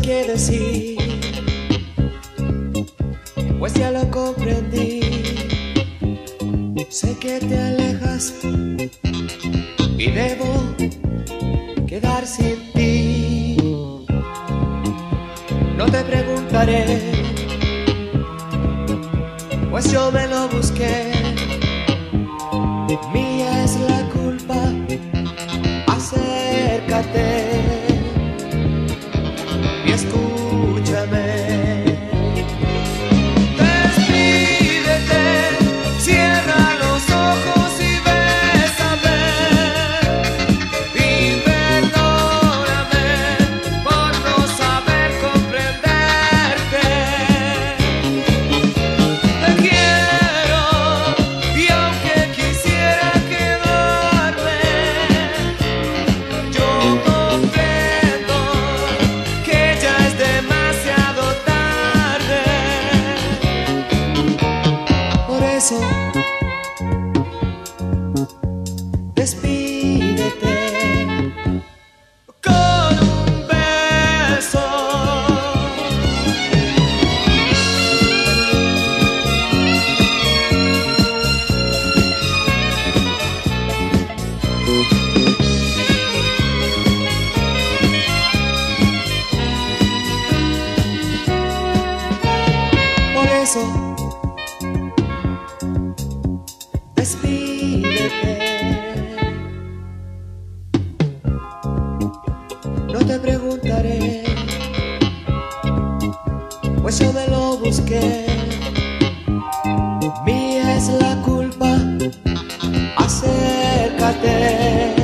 tienes decir, pues ya lo comprendí. Sé que te alejas y debo quedar sin ti. No te preguntaré, pues yo me lo busqué. Mía Por eso, despídete. No te preguntaré, pues yo lo busqué. até